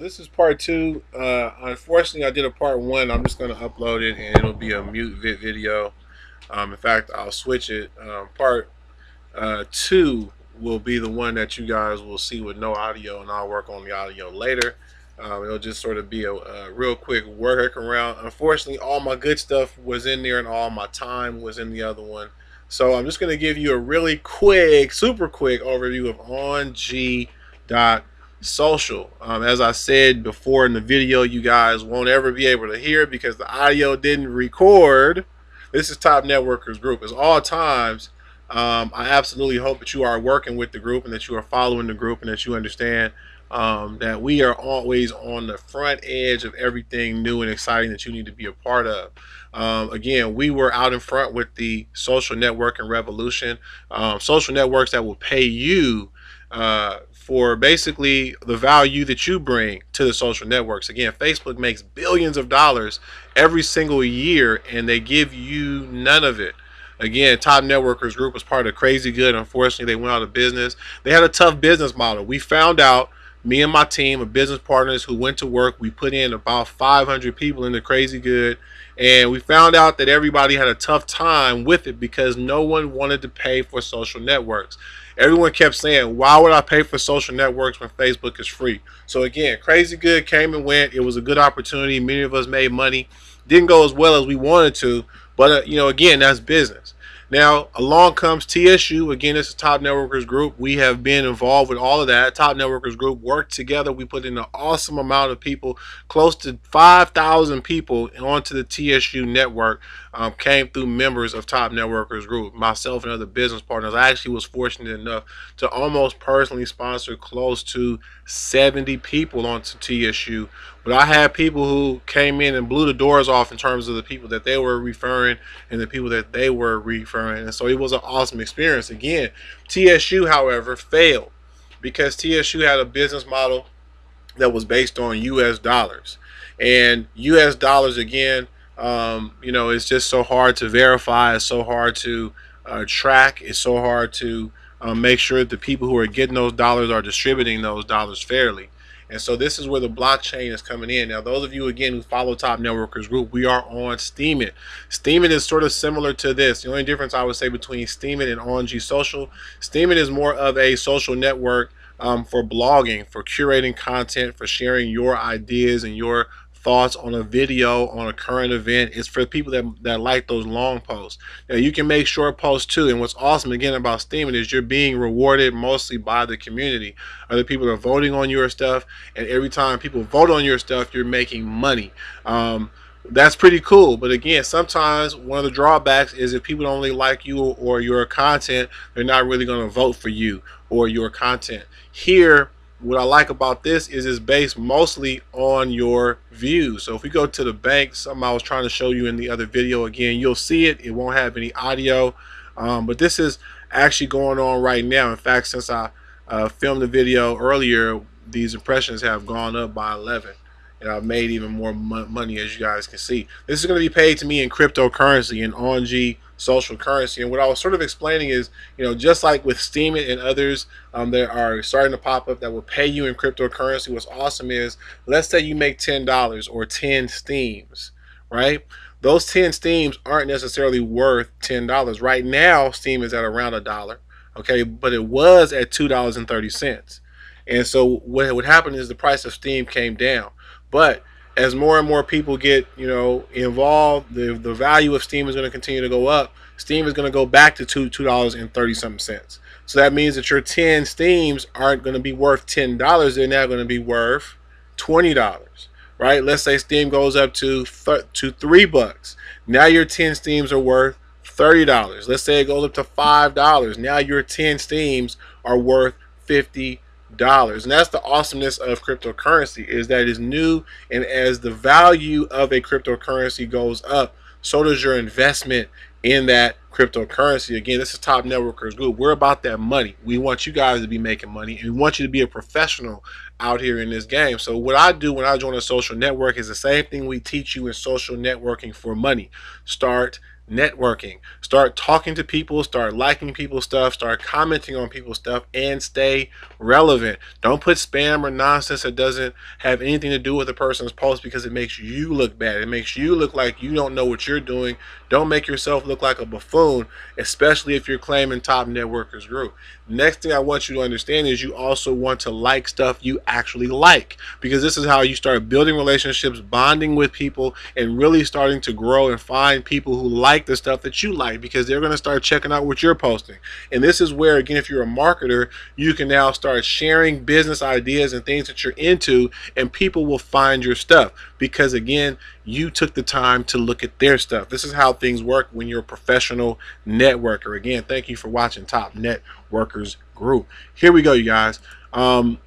This is part two. Uh, unfortunately, I did a part one. I'm just going to upload it and it'll be a mute vid video. Um, in fact, I'll switch it. Um, part uh, two will be the one that you guys will see with no audio, and I'll work on the audio later. Um, it'll just sort of be a, a real quick workaround. Unfortunately, all my good stuff was in there, and all my time was in the other one. So I'm just going to give you a really quick, super quick overview of OnG.com social. Um, as I said before in the video, you guys won't ever be able to hear because the audio didn't record. This is Top Networkers Group. As all times, um, I absolutely hope that you are working with the group and that you are following the group and that you understand um, that we are always on the front edge of everything new and exciting that you need to be a part of. Um, again, we were out in front with the social networking revolution, um, social networks that will pay you uh, for basically the value that you bring to the social networks. Again, Facebook makes billions of dollars every single year and they give you none of it. Again, Top Networkers Group was part of Crazy Good. Unfortunately, they went out of business. They had a tough business model. We found out, me and my team of business partners who went to work, we put in about 500 people into Crazy Good. And we found out that everybody had a tough time with it because no one wanted to pay for social networks everyone kept saying, why would I pay for social networks when Facebook is free? So again, Crazy Good came and went. It was a good opportunity. Many of us made money. Didn't go as well as we wanted to, but uh, you know, again, that's business. Now, along comes TSU. Again, it's a Top Networkers Group. We have been involved with all of that. Top Networkers Group worked together. We put in an awesome amount of people, close to 5,000 people onto the TSU network um, came through members of Top Networkers Group. Myself and other business partners. I actually was fortunate enough to almost personally sponsor close to 70 people onto TSU. But I had people who came in and blew the doors off in terms of the people that they were referring and the people that they were referring. And so it was an awesome experience. Again, TSU, however, failed because TSU had a business model that was based on US dollars. And US dollars, again, um, you know, it's just so hard to verify. It's so hard to uh, track. It's so hard to um, make sure that the people who are getting those dollars are distributing those dollars fairly. And so this is where the blockchain is coming in. Now, those of you, again, who follow Top Networkers Group, we are on Steemit. Steemit is sort of similar to this. The only difference I would say between Steemit and OnG Social, Steemit is more of a social network um, for blogging, for curating content, for sharing your ideas and your thoughts on a video on a current event it's for people that, that like those long posts. Now you can make short posts too and what's awesome again about Steemit is you're being rewarded mostly by the community. Other people are voting on your stuff and every time people vote on your stuff you're making money. Um, that's pretty cool but again sometimes one of the drawbacks is if people don't really like you or your content they're not really going to vote for you or your content. Here what I like about this is it's based mostly on your views. So if we go to the bank, something I was trying to show you in the other video again, you'll see it. It won't have any audio, um, but this is actually going on right now. In fact, since I uh, filmed the video earlier, these impressions have gone up by 11 and I've made even more money as you guys can see. This is going to be paid to me in cryptocurrency and OnG social currency. And what I was sort of explaining is, you know, just like with Steemit and others um, that are starting to pop up that will pay you in cryptocurrency, what's awesome is, let's say you make $10 or 10 Steems, right? Those 10 Steems aren't necessarily worth $10. Right now, Steem is at around a dollar, okay? But it was at $2.30. And so what would happen is the price of Steem came down. But as more and more people get you know involved, the the value of Steem is going to continue to go up. Steem is going to go back to two two dollars and thirty something cents. So that means that your ten Steems aren't going to be worth ten dollars. They're now going to be worth twenty dollars, right? Let's say Steem goes up to to three bucks. Now your ten Steems are worth thirty dollars. Let's say it goes up to five dollars. Now your ten Steems are worth fifty dollars. And that's the awesomeness of cryptocurrency is that it is new and as the value of a cryptocurrency goes up so does your investment in that cryptocurrency. Again this is top networkers group. We're about that money. We want you guys to be making money and we want you to be a professional out here in this game. So what i do when i join a social network is the same thing we teach you in social networking for money. Start networking. Start talking to people, start liking people's stuff, start commenting on people's stuff, and stay relevant. Don't put spam or nonsense that doesn't have anything to do with the person's post because it makes you look bad. It makes you look like you don't know what you're doing. Don't make yourself look like a buffoon, especially if you're claiming top networkers group. Next thing I want you to understand is you also want to like stuff you actually like because this is how you start building relationships, bonding with people, and really starting to grow and find people who like the stuff that you like because they're going to start checking out what you're posting. And this is where, again, if you're a marketer, you can now start sharing business ideas and things that you're into, and people will find your stuff because, again, you took the time to look at their stuff. This is how things work when you're a professional networker. Again, thank you for watching Top Networkers Group. Here we go, you guys. Um,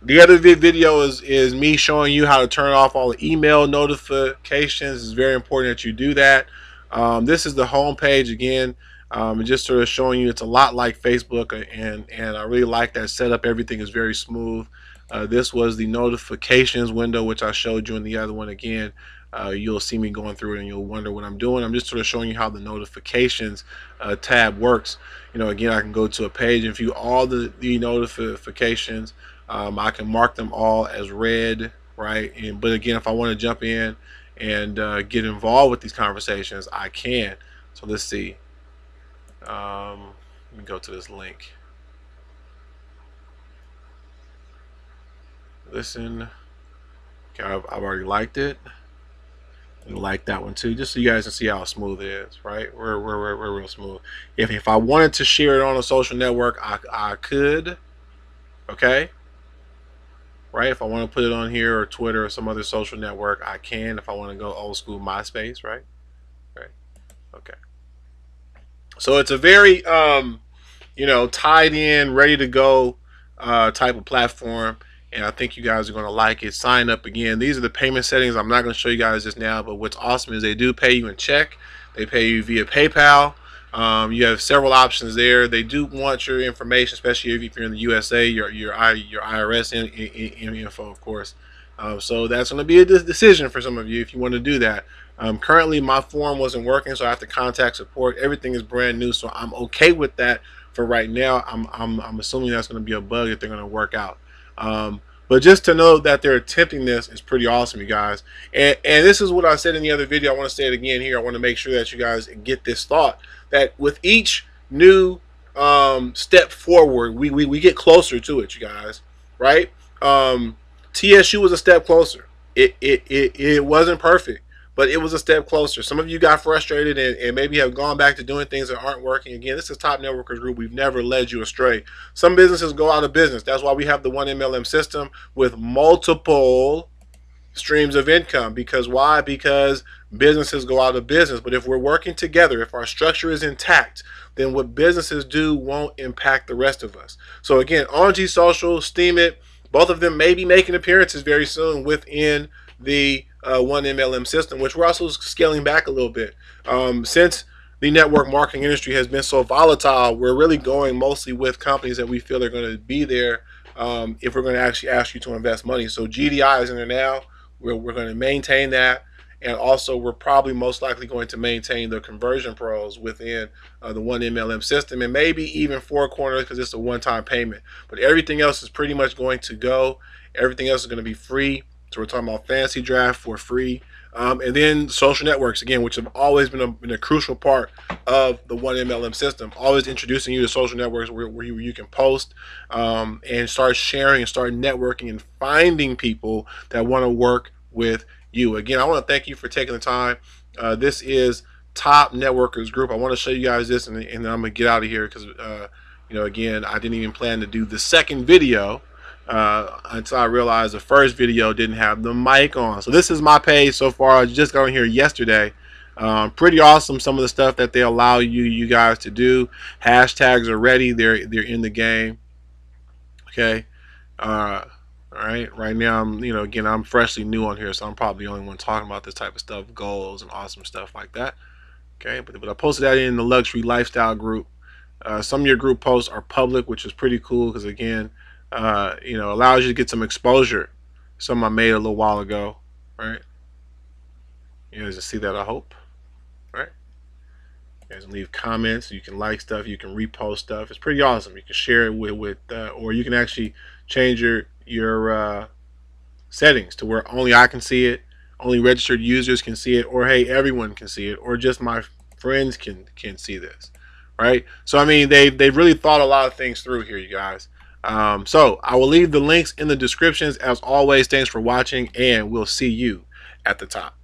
the other video is, is me showing you how to turn off all the email notifications. It's very important that you do that. Um, this is the home page again. Um, just sort of showing you it's a lot like Facebook and and I really like that setup. Everything is very smooth. Uh, this was the notifications window, which I showed you in the other one again. Uh, you'll see me going through it and you'll wonder what I'm doing. I'm just sort of showing you how the notifications uh, tab works. You know, again, I can go to a page and view all the, the notifications. Um, I can mark them all as red, right? And But again, if I want to jump in and uh, get involved with these conversations, I can. So let's see. Um, let me go to this link. listen. Okay, I've, I've already liked it. And like that one too, just so you guys can see how smooth it is, right? We're, we're, we're, we're real smooth. If, if I wanted to share it on a social network, I, I could, okay? Right? If I want to put it on here or Twitter or some other social network, I can. If I want to go old school MySpace, right? Right. Okay. So it's a very, um, you know, tied in, ready to go uh, type of platform and I think you guys are going to like it. Sign up again. These are the payment settings. I'm not going to show you guys this now, but what's awesome is they do pay you in check. They pay you via PayPal. Um, you have several options there. They do want your information, especially if you're in the USA, your your your IRS in, in, in info, of course. Um, so that's going to be a decision for some of you if you want to do that. Um, currently, my form wasn't working, so I have to contact support. Everything is brand new, so I'm okay with that for right now. I'm I'm, I'm assuming that's going to be a bug if they're going to work out. Um, but just to know that they're attempting this is pretty awesome, you guys. And, and this is what I said in the other video. I want to say it again here. I want to make sure that you guys get this thought that with each new um, step forward, we, we, we get closer to it, you guys, right? Um, TSU was a step closer. It, it, it, it wasn't perfect but it was a step closer. Some of you got frustrated and, and, maybe have gone back to doing things that aren't working. Again, this is Top Networkers Group. We've never led you astray. Some businesses go out of business. That's why we have the one MLM system with multiple streams of income. Because why? Because businesses go out of business. But if we're working together, if our structure is intact, then what businesses do won't impact the rest of us. So again, ONG Social, Steemit, both of them may be making appearances very soon within the uh, one MLM system, which we're also scaling back a little bit. Um, since the network marketing industry has been so volatile, we're really going mostly with companies that we feel are going to be there um, if we're going to actually ask you to invest money. So GDI is in there now. We're, we're going to maintain that. And also, we're probably most likely going to maintain the conversion pros within uh, the one MLM system and maybe even four corners because it's a one time payment. But everything else is pretty much going to go. Everything else is going to be free. So we're talking about fantasy draft for free. Um, and then social networks again, which have always been a, been a, crucial part of the one MLM system. Always introducing you to social networks where, where, you, where you, can post um, and start sharing and start networking and finding people that want to work with you. Again, I want to thank you for taking the time. Uh, this is Top Networkers Group. I want to show you guys this, and, and then I'm gonna get out of here because uh, you know, again, I didn't even plan to do the second video uh, until I realized the first video didn't have the mic on. So this is my page so far. I just got on here yesterday. Um, pretty awesome some of the stuff that they allow you you guys to do. Hashtags are ready. They're they're in the game. Okay. Uh, all right. Right now I'm you know again I'm freshly new on here, so I'm probably the only one talking about this type of stuff, goals and awesome stuff like that. Okay. But but I posted that in the luxury lifestyle group. Uh, some of your group posts are public, which is pretty cool because again uh, you know, allows you to get some exposure. Something I made a little while ago, right? You guys see that, I hope, right? You guys can leave comments. You can like stuff. You can repost stuff. It's pretty awesome. You can share it with with, uh, or you can actually change your your uh, settings to where only I can see it, only registered users can see it, or hey, everyone can see it, or just my friends can can see this, right? So I mean, they they've really thought a lot of things through here, you guys. Um, so I will leave the links in the descriptions as always. Thanks for watching, and we'll see you at the top.